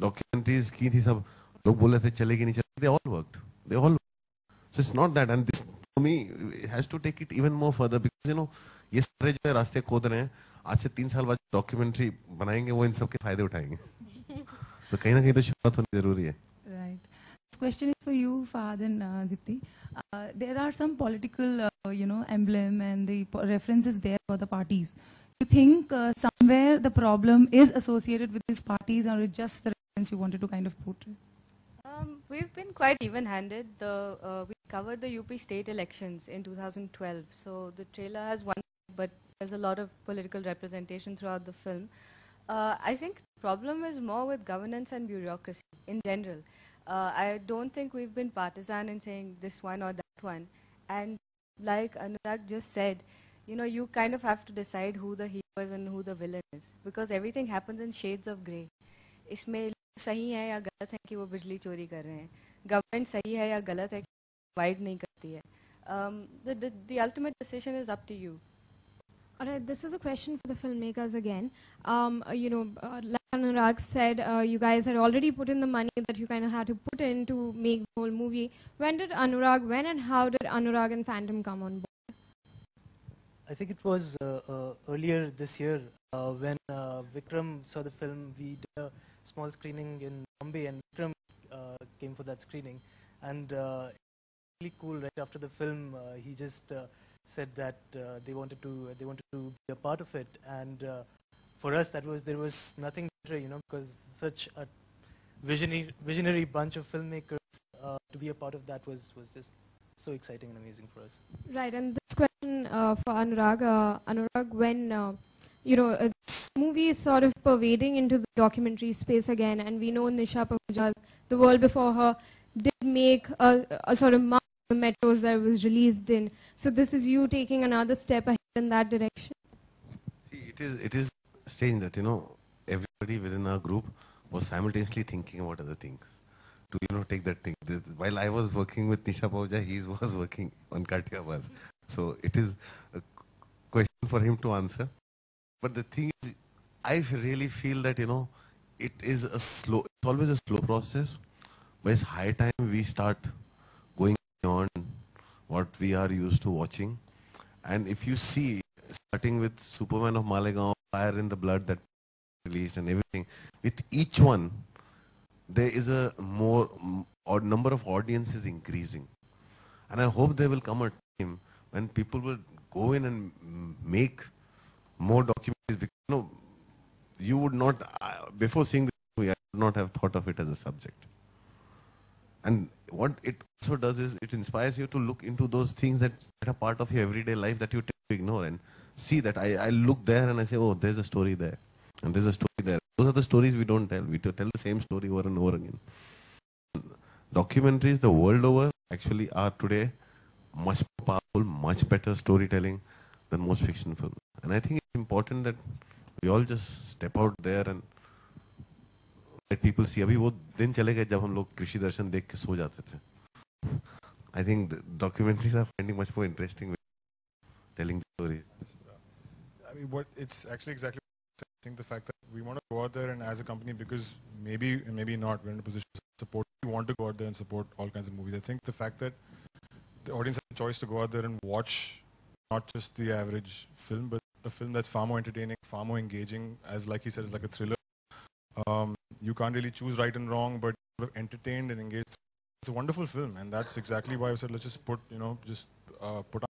Documentaries की थी सब लोग बोल रहे थे चलेगी नहीं चलेगी they all worked they all so it's not that and for me has to take it even more further because you know ये सारे जो है रास्ते खोद रहे हैं आज से तीन साल बाद डॉक्यूमेंट्री बनाएँगे वो इन सब के फ़ायदे उठाएँगे तो कहीं ना कहीं तो शुरुआत होनी ज़रूरी है. Question is for you, Fahad and uh, Dipti. Uh, there are some political, uh, you know, emblem and the references there for the parties. You think uh, somewhere the problem is associated with these parties, or it's just the you wanted to kind of portray? Um, we've been quite even-handed. The uh, we covered the UP state elections in 2012, so the trailer has one, but there's a lot of political representation throughout the film. Uh, I think the problem is more with governance and bureaucracy in general. Uh, I don't think we've been partisan in saying this one or that one. And like Anurag just said, you know, you kind of have to decide who the hero is and who the villain is because everything happens in shades of grey. इसमें सही है या गलत है कि वो बिजली चोरी कर रहे हैं गवर्नमेंट सही है या गलत है कि प्रोवाइड नहीं करती है the ultimate decision is up to you Alright, this is a question for the filmmakers again. Um, uh, you know, uh, like Anurag said, uh, you guys had already put in the money that you kind of had to put in to make the whole movie. When did Anurag, when and how did Anurag and Phantom come on board? I think it was uh, uh, earlier this year uh, when uh, Vikram saw the film. We did a small screening in Bombay, and Vikram uh, came for that screening. And uh, really cool. Right after the film, uh, he just uh, said that they wanted to they wanted to be a part of it. And for us, that was there was nothing better, you know, because such a visionary visionary bunch of filmmakers to be a part of that was was just so exciting and amazing for us. Right, and this question for Anurag. Anurag, when you know uh, this movie is sort of pervading into the documentary space again, and we know Nisha Pahuja's The World Before Her did make a, a sort of mark the metros that it was released in. So this is you taking another step ahead in that direction. It is it is strange that you know everybody within our group was simultaneously thinking about other things to you know take that thing. This, while I was working with Nisha Pahuja, he was working on Katiyabaaz. So it is a question for him to answer. But the thing is, I really feel that you know it is a slow. It's always a slow process, but it's high time we start going beyond what we are used to watching. And if you see, starting with Superman of Malegaon, Fire in the Blood that released and everything, with each one, there is a more mm, or number of audiences increasing. And I hope there will come a time when people will go in and make more documentaries. Because, you know, you would not, uh, before seeing this movie, I would not have thought of it as a subject. And what it also does is it inspires you to look into those things that, that are part of your everyday life that you tend to ignore and see that I, I look there and I say, oh, there's a story there. And there's a story there. Those are the stories we don't tell. We tell the same story over and over again. Documentaries the world over actually are today much more powerful, much better storytelling than most fiction films. And I think important that we all just step out there and let people see. अभी वो दिन चले गए जब हम लोग कृषि दर्शन देख के सो जाते थे. I think the documentaries are finding much more interesting with telling the story. I mean, what it's actually exactly. I think the fact that we want to go out there and as a company, because maybe and maybe not, we're in a position to support. We want to go out there and support all kinds of movies. I think the fact that the audience has a choice to go out there and watch not just the average film, but a film that's far more entertaining, far more engaging. As like he said, it's like a thriller. Um, you can't really choose right and wrong, but sort of entertained and engaged. It's a wonderful film, and that's exactly why I said let's just put you know just uh, put